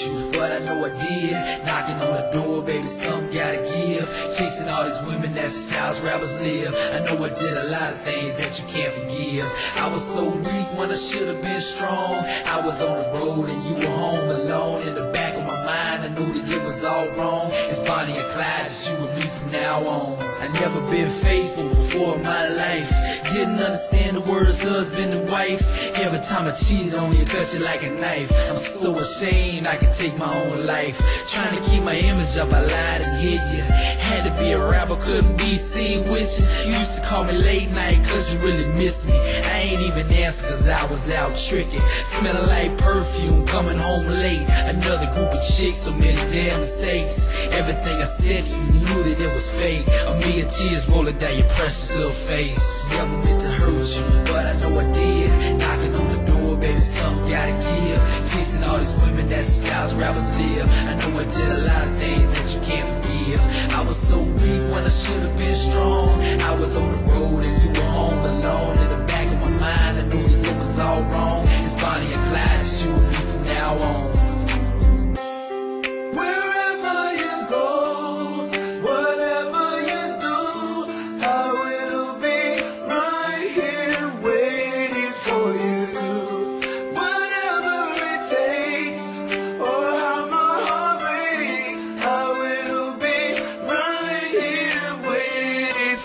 you, but I know I did. Knocking on the door, baby, some gotta give. Chasing all these women, that's just how rappers live. I know I did a lot of things that you can't forgive. I was so weak when I should have been strong. I was on the road and you were home alone. In the back of my mind, I knew that it was all wrong. It's Bonnie and Clyde, just you and me from now on. I never been faithful before in my life. Didn't understand the words husband and wife. Every time I cheated on you, cut you like a knife. I'm so ashamed I could take my own life. Trying to keep my image up, I lied and hid you. Had to be a rapper, couldn't be seen with you. Used to call me late night cause you really miss me. I ain't even answer cause I was out tricking. Smelling like perfume, coming home late. Another group of chicks, so many damn mistakes. Everything I said, you knew that it was fake. A million tears rolling down your precious little face. Never meant to hurt you, but I know I did. Knocking on the door, baby, something gotta give. Chasing all these women, that's just how rappers live. I know I did a lot of things that you can't forgive. I was so weak when I should have been strong. I was on the road and you were home alone. In the back of my mind, I knew it was all wrong.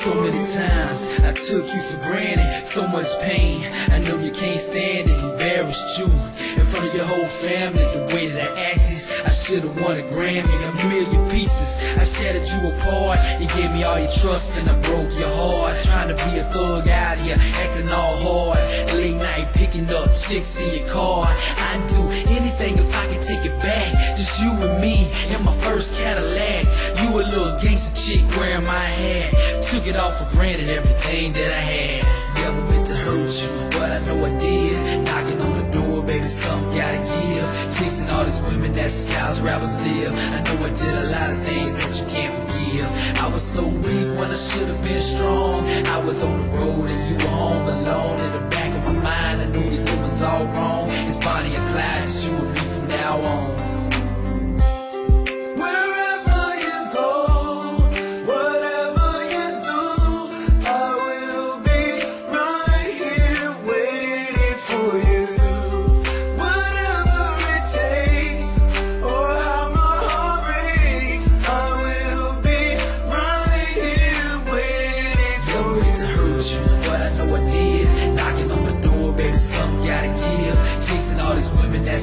So many times I took you for granted, so much pain. I know you can't stand it, embarrassed you in front of your whole family. The way that I acted, I should've won a Grammy, a million pieces. I shattered you apart. You gave me all your trust and I broke your heart. Trying to be a thug out here, acting all hard. Late night picking up chicks in your car. I'd do anything if I could take it back. Just you and me in my first Cadillac. You a little gangster chick wearing my hat. Took it all for granted, everything that I had. Never meant to hurt you, but I know I did. Knocking on the door, baby, something gotta give. Chasing all these women, that's just how rappers live. I know I did a lot of things that you can't forgive. I was so weak when I should have been strong. I was on the road and you were home alone. In the back of my mind, I knew that it was all wrong. It's Bonnie and Clyde, just you and me from now on.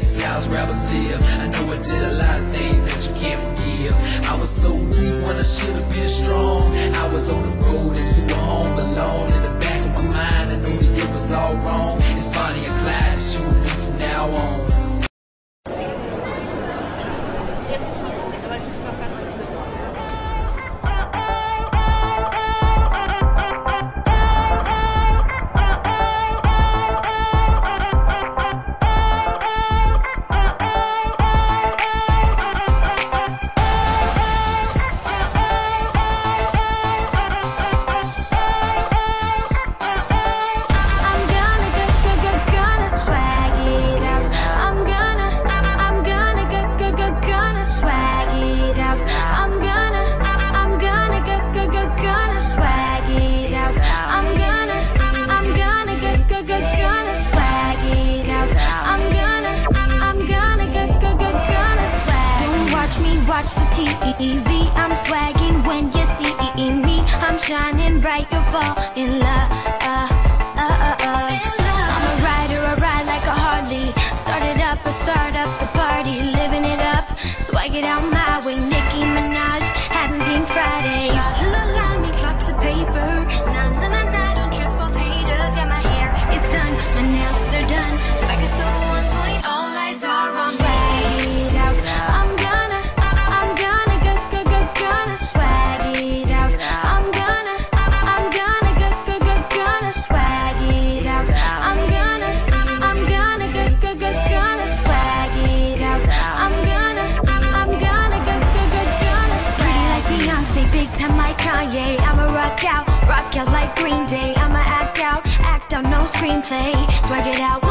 That's how rappers live. I know I did a lot of things that you can't forgive. I was so weak when I should have been strong. I was on the road and you were home alone. In the back of my mind, I knew that it was all wrong. Watch the TV. I'm swagging when you see me. I'm shining bright, you'll fall in love. Screenplay. Swag it out,